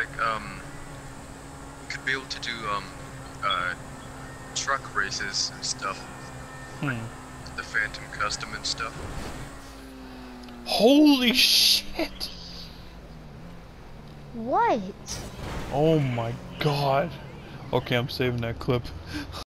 like um, could be able to do um, uh, truck races and stuff. Hmm. The Phantom Custom and stuff. Holy shit! What? Oh my god. Okay, I'm saving that clip.